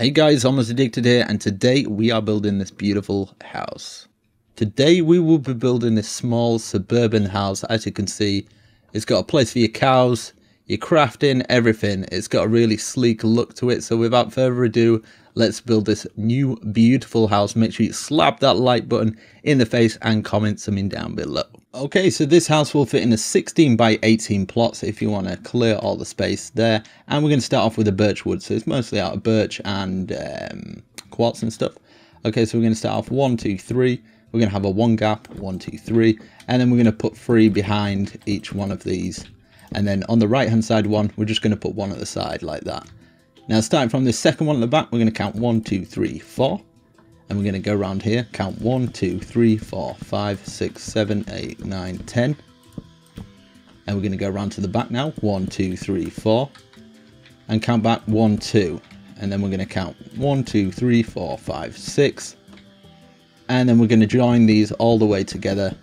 Hey guys, Almost Addicted here, and today we are building this beautiful house. Today we will be building this small suburban house, as you can see. It's got a place for your cows, your crafting, everything. It's got a really sleek look to it, so without further ado, let's build this new beautiful house. Make sure you slap that like button in the face and comment something down below. Okay, so this house will fit in a 16 by 18 plots if you want to clear all the space there. And we're going to start off with a birch wood, so it's mostly out of birch and um, quartz and stuff. Okay, so we're going to start off one, two, three. We're going to have a one gap, one, two, three. And then we're going to put three behind each one of these. And then on the right hand side one, we're just going to put one at the side like that. Now starting from the second one at the back, we're going to count one, two, three, four. And we're going to go around here count 1 2 3 4 5 6 7 8 9 10 and we're going to go around to the back now 1 2 3 4 and count back 1 2 and then we're going to count 1 2 3 4 5 6 and then we're going to join these all the way together.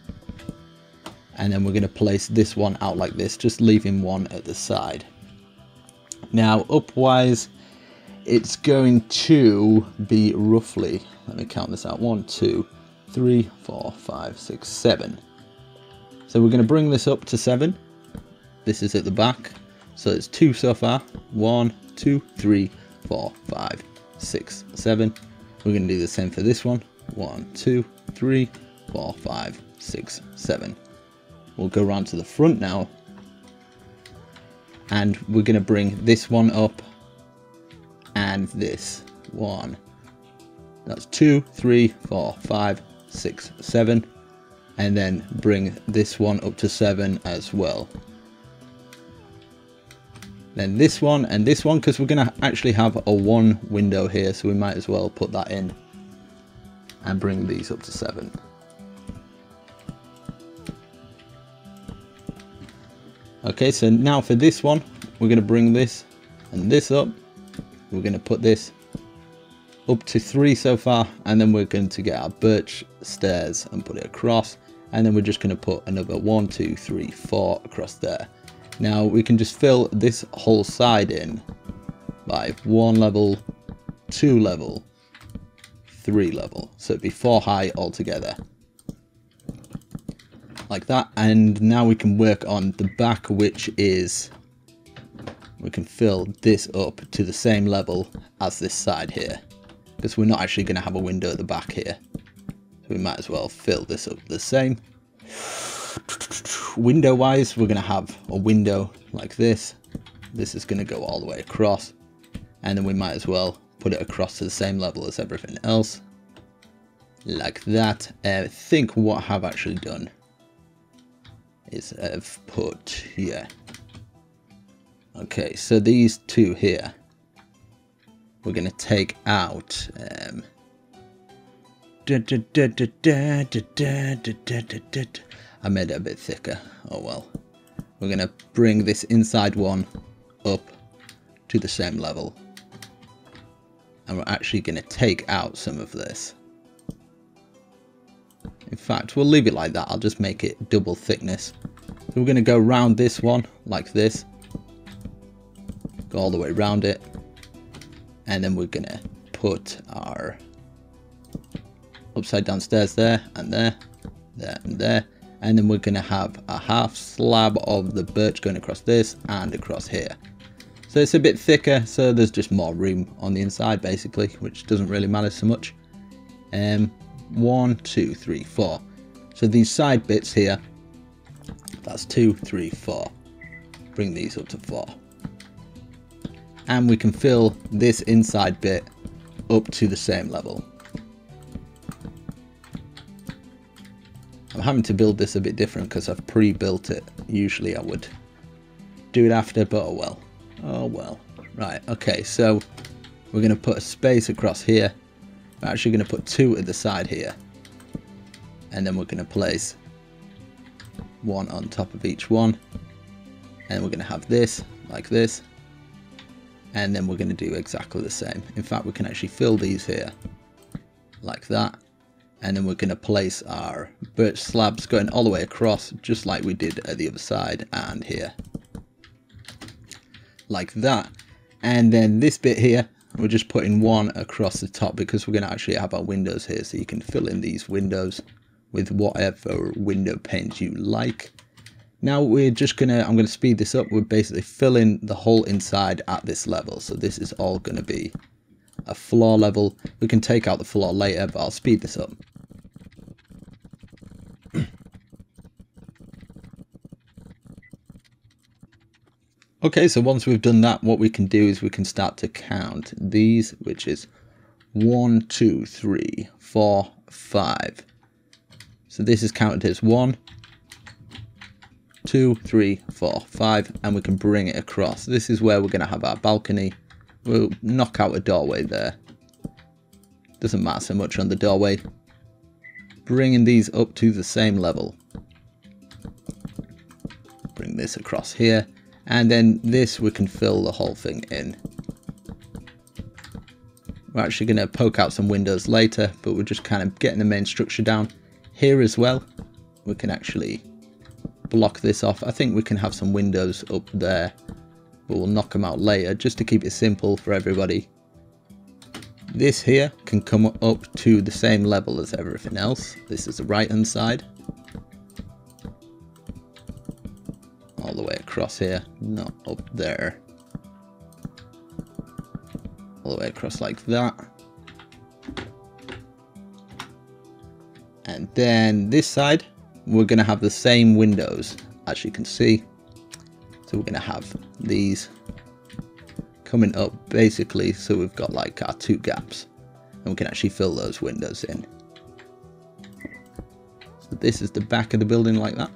And then we're going to place this one out like this just leaving one at the side now upwise it's going to be roughly, let me count this out, one, two, three, four, five, six, seven. So we're going to bring this up to seven. This is at the back. So it's two so far. One, two, three, four, five, six, seven. We're going to do the same for this one. One, two, three, four, five, six, seven. We'll go around to the front now. And we're going to bring this one up and this one. That's two, three, four, five, six, seven, and then bring this one up to seven as well. Then this one and this one, because we're going to actually have a one window here, so we might as well put that in and bring these up to seven. Okay, so now for this one, we're going to bring this and this up. We're going to put this up to three so far and then we're going to get our birch stairs and put it across. And then we're just going to put another one two three four across there. Now we can just fill this whole side in by one level two level three level. So it'd be four high altogether like that. And now we can work on the back which is we can fill this up to the same level as this side here. Because we're not actually going to have a window at the back here. So we might as well fill this up the same. Window wise we're going to have a window like this. This is going to go all the way across. And then we might as well put it across to the same level as everything else. Like that. Uh, I think what I have actually done is I've put here Okay, so these two here, we're going to take out. Um, I made it a bit thicker. Oh well. We're going to bring this inside one up to the same level. And we're actually going to take out some of this. In fact, we'll leave it like that. I'll just make it double thickness. So we're going to go around this one like this. Go all the way around it. And then we're gonna put our upside down stairs there and there there and there. And then we're gonna have a half slab of the birch going across this and across here. So it's a bit thicker so there's just more room on the inside basically which doesn't really matter so much. Um one two three four so these side bits here that's two three four bring these up to four and we can fill this inside bit up to the same level. I'm having to build this a bit different because I've pre-built it. Usually I would do it after, but oh well. Oh well. Right, okay, so we're going to put a space across here. Actually going to put two at the side here. And then we're going to place one on top of each one. And we're going to have this, like this and then we're going to do exactly the same. In fact, we can actually fill these here like that. And then we're going to place our birch slabs going all the way across, just like we did at the other side and here. Like that. And then this bit here, we're just putting one across the top because we're going to actually have our windows here so you can fill in these windows with whatever window paint you like. Now we're just gonna, I'm gonna speed this up, we're basically filling the whole inside at this level. So this is all gonna be a floor level. We can take out the floor later, but I'll speed this up. Okay, so once we've done that, what we can do is we can start to count these, which is one, two, three, four, five. So this is counted as one, two, three, four, five, and we can bring it across. This is where we're going to have our balcony. We'll knock out a doorway there. Doesn't matter so much on the doorway. Bringing these up to the same level. Bring this across here. And then this we can fill the whole thing in. We're actually going to poke out some windows later, but we're just kind of getting the main structure down. Here as well, we can actually block this off. I think we can have some windows up there, but we'll knock them out later just to keep it simple for everybody. This here can come up to the same level as everything else. This is the right hand side. Across here, not up there. All the way across like that. And then this side, we're going to have the same windows as you can see. So we're going to have these coming up basically so we've got like our two gaps. And we can actually fill those windows in. So this is the back of the building like that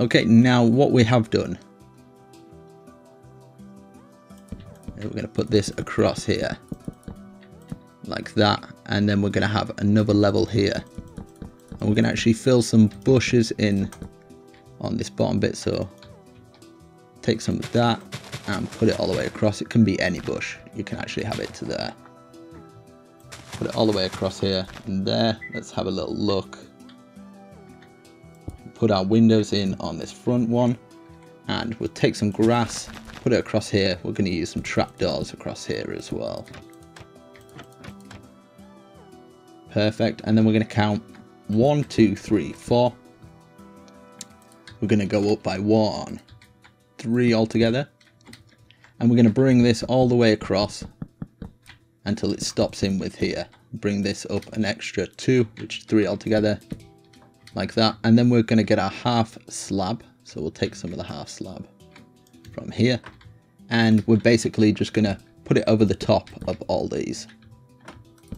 okay now what we have done. We're going to put this across here. Like that and then we're going to have another level here. And we're going to actually fill some bushes in on this bottom bit so take some of that and put it all the way across. It can be any bush. You can actually have it to there. Put it all the way across here and there. Let's have a little look put our windows in on this front one and we'll take some grass put it across here we're going to use some trapdoors across here as well perfect and then we're going to count one, two, three, four. We're going to go up by one, three altogether. And we're going to bring this all the way across until it stops in with here. Bring this up an extra two, which is three altogether, like that. And then we're going to get our half slab. So we'll take some of the half slab from here. And we're basically just going to put it over the top of all these.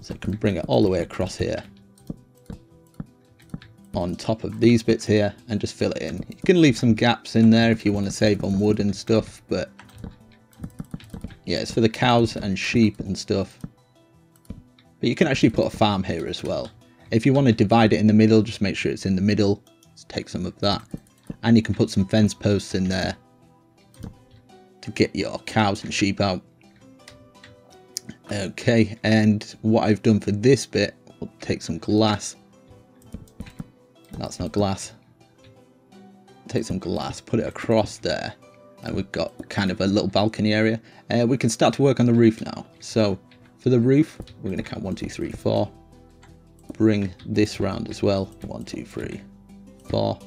So it can bring it all the way across here on top of these bits here and just fill it in. You can leave some gaps in there if you want to save on wood and stuff, but yeah, it's for the cows and sheep and stuff. But you can actually put a farm here as well. If you want to divide it in the middle, just make sure it's in the middle. Let's take some of that. And you can put some fence posts in there to get your cows and sheep out. Okay, and what I've done for this bit, we'll take some glass that's not glass. Take some glass, put it across there, and we've got kind of a little balcony area. Uh, we can start to work on the roof now. So for the roof, we're going to count one, two, three, four. Bring this round as well. One, two, three, four.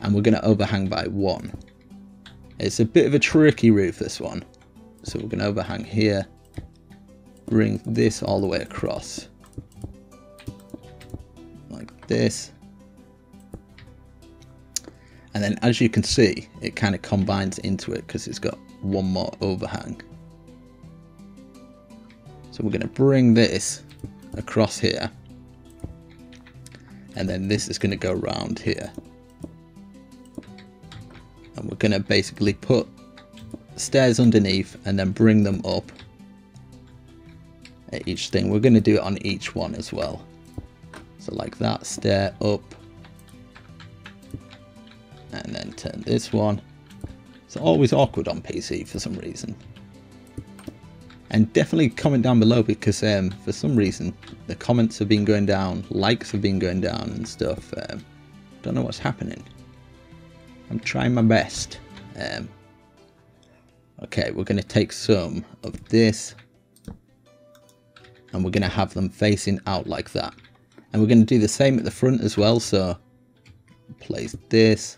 And we're going to overhang by one. It's a bit of a tricky roof, this one. So we're going to overhang here. Bring this all the way across. Like this. And then as you can see, it kind of combines into it because it's got one more overhang. So we're going to bring this across here. And then this is going to go around here. And we're going to basically put stairs underneath and then bring them up at each thing. We're going to do it on each one as well. So like that, stair up, and then turn this one. It's always awkward on PC for some reason. And definitely comment down below because um, for some reason the comments have been going down, likes have been going down and stuff. Um, don't know what's happening. I'm trying my best. Um, Okay, we're going to take some of this and we're going to have them facing out like that. And we're going to do the same at the front as well. So place this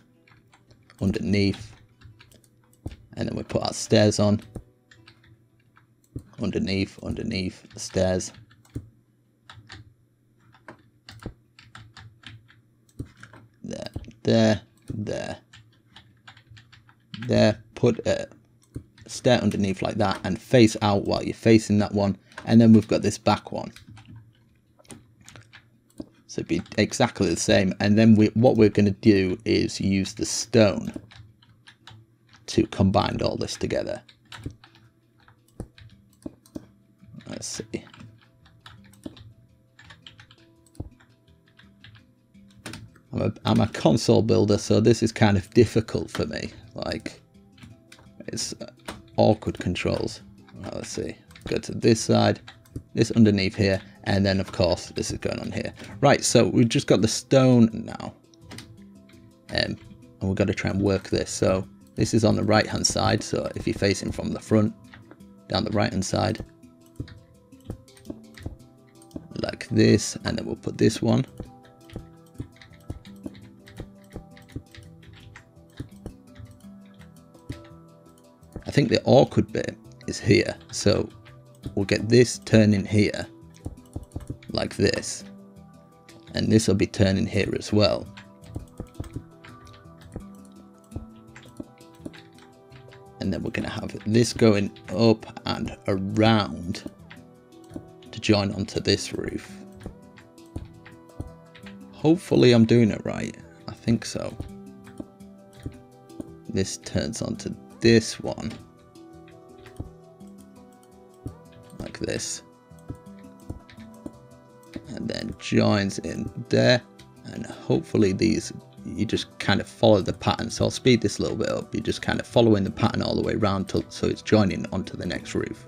underneath and then we put our stairs on underneath, underneath stairs. There, there, there, there. Put a stair underneath like that and face out while you're facing that one. And then we've got this back one. So it'd be exactly the same. And then we, what we're going to do is use the stone to combine all this together. Let's see. I'm a, I'm a console builder, so this is kind of difficult for me. Like, it's awkward controls. Let's see. Go to this side, this underneath here, and then of course this is going on here. Right, so we've just got the stone now. Um, and we've got to try and work this. So this is on the right hand side, so if you're facing from the front, down the right hand side, like this, and then we'll put this one. I think the awkward bit is here, so we'll get this turning here, like this, and this will be turning here as well. And then we're going to have this going up and around to join onto this roof. Hopefully I'm doing it right. I think so. This turns onto this one. Like this. And then joins in there. And hopefully these, you just kind of follow the pattern. So I'll speed this a little bit up. You're just kind of following the pattern all the way around so it's joining onto the next roof.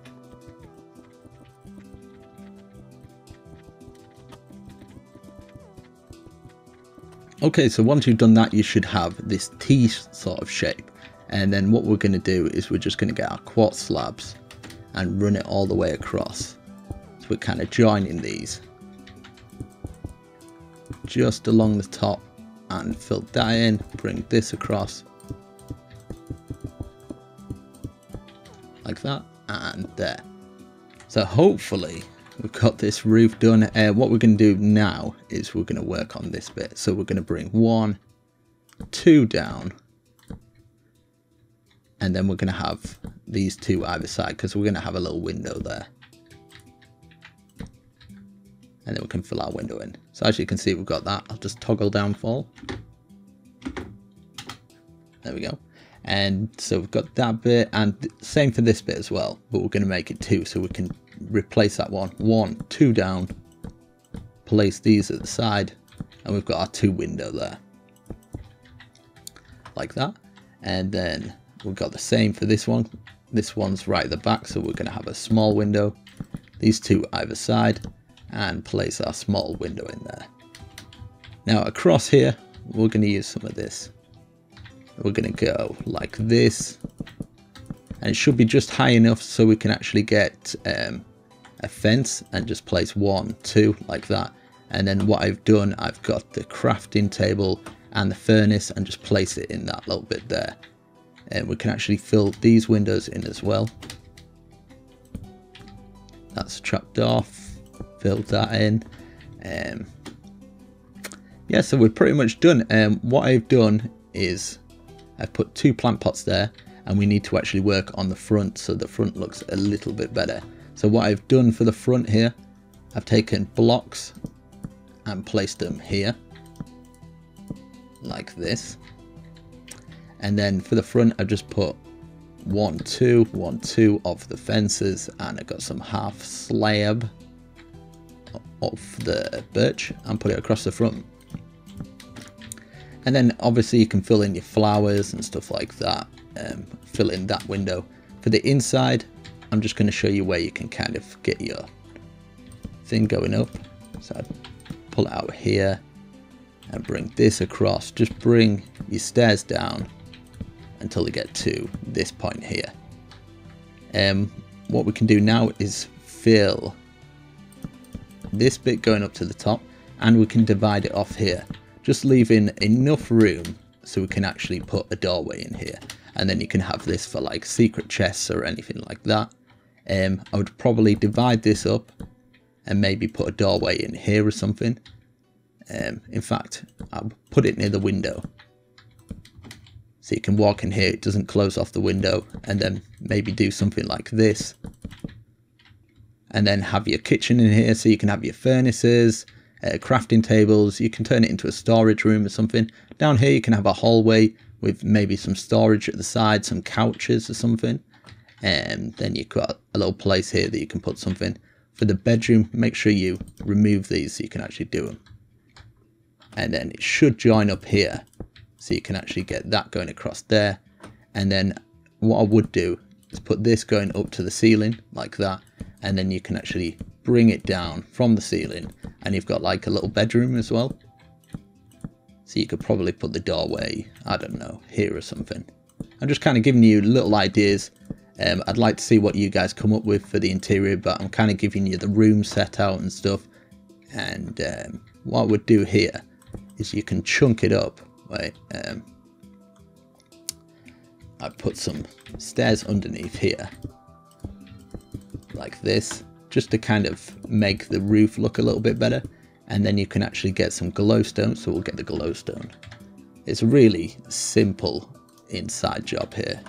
Okay, so once you've done that, you should have this T sort of shape. And then what we're going to do is we're just going to get our quartz slabs and run it all the way across. So we're kind of joining these just along the top and fill that in, bring this across like that and there. So hopefully we've got this roof done. Uh, what we're going to do now is we're going to work on this bit. So we're going to bring one, two down, and then we're going to have these two either side because we're going to have a little window there. And then we can fill our window in. So as you can see, we've got that. I'll just toggle downfall. There we go. And so we've got that bit and same for this bit as well, but we're going to make it two so we can replace that one. One, two down, place these at the side, and we've got our two window there. Like that. And then we've got the same for this one. This one's right at the back, so we're going to have a small window. These two either side, and place our small window in there. Now across here, we're going to use some of this. We're going to go like this. And it should be just high enough so we can actually get um, a fence and just place one, two, like that. And then what I've done, I've got the crafting table and the furnace and just place it in that little bit there. And we can actually fill these windows in as well. That's trapped off, filled that in. Um, yeah, so we're pretty much done. Um, what I've done is I've put two plant pots there and we need to actually work on the front so the front looks a little bit better. So what I've done for the front here, I've taken blocks and placed them here like this. And then for the front, I've just put one, two, one, two of the fences and I got some half slab of the birch and put it across the front. And then obviously you can fill in your flowers and stuff like that, um, fill in that window. For the inside, I'm just going to show you where you can kind of get your thing going up. So I'd pull it out here and bring this across. Just bring your stairs down until you get to this point here. Um, what we can do now is fill this bit going up to the top and we can divide it off here just leaving enough room so we can actually put a doorway in here and then you can have this for like secret chests or anything like that um, I would probably divide this up and maybe put a doorway in here or something um, in fact I'll put it near the window so you can walk in here it doesn't close off the window and then maybe do something like this and then have your kitchen in here so you can have your furnaces, uh, crafting tables, you can turn it into a storage room or something. Down here you can have a hallway with maybe some storage at the side, some couches or something. And then you've got a little place here that you can put something. For the bedroom, make sure you remove these so you can actually do them. And then it should join up here. So you can actually get that going across there. And then what I would do is put this going up to the ceiling like that and then you can actually bring it down from the ceiling and you've got like a little bedroom as well so you could probably put the doorway I don't know here or something I'm just kind of giving you little ideas um, I'd like to see what you guys come up with for the interior but I'm kind of giving you the room set out and stuff. And um, what I would do here is you can chunk it up. Wait um, I put some stairs underneath here like this just to kind of make the roof look a little bit better. And then you can actually get some glowstone so we'll get the glowstone. It's a really simple inside job here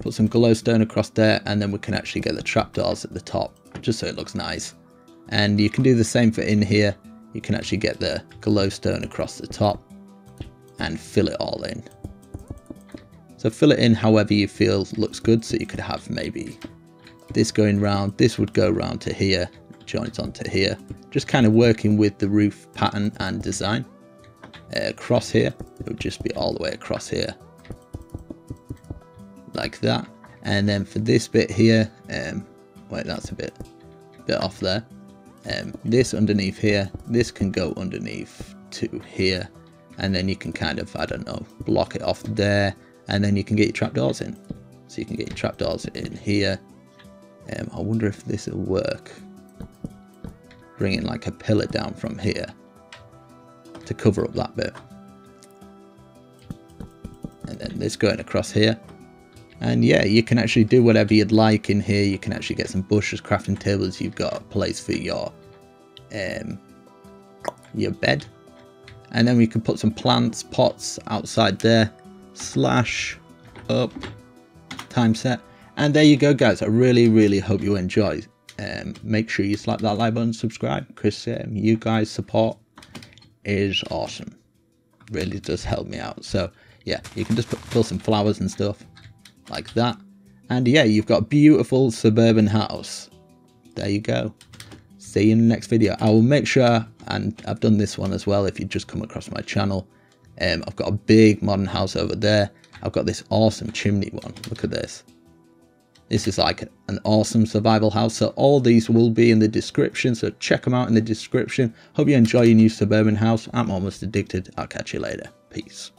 put some glowstone across there and then we can actually get the trapdoors at the top just so it looks nice and you can do the same for in here you can actually get the glowstone across the top and fill it all in so fill it in however you feel looks good so you could have maybe this going round, this would go round to here, joins onto here. Just kind of working with the roof pattern and design. Uh, across here, it would just be all the way across here. Like that. And then for this bit here, um, wait, that's a bit, bit off there. Um, this underneath here, this can go underneath to here. And then you can kind of, I don't know, block it off there. And then you can get your trapdoors in. So you can get your trapdoors in here um, I wonder if this will work. Bringing like a pillar down from here to cover up that bit. And then this going across here. And yeah, you can actually do whatever you'd like in here. You can actually get some bushes, crafting tables. You've got a place for your um, your bed. And then we can put some plants, pots outside there. Slash up time set. And there you go, guys. I really, really hope you enjoy. Um, make sure you slap that like button, subscribe, because um, you guys' support is awesome. Really does help me out. So yeah, you can just put, fill some flowers and stuff like that. And yeah, you've got a beautiful suburban house. There you go. See you in the next video. I will make sure, and I've done this one as well if you just come across my channel. Um, I've got a big modern house over there. I've got this awesome chimney one. Look at this. This is like an awesome survival house. So all these will be in the description. So check them out in the description. Hope you enjoy your new suburban house. I'm almost addicted. I'll catch you later. Peace.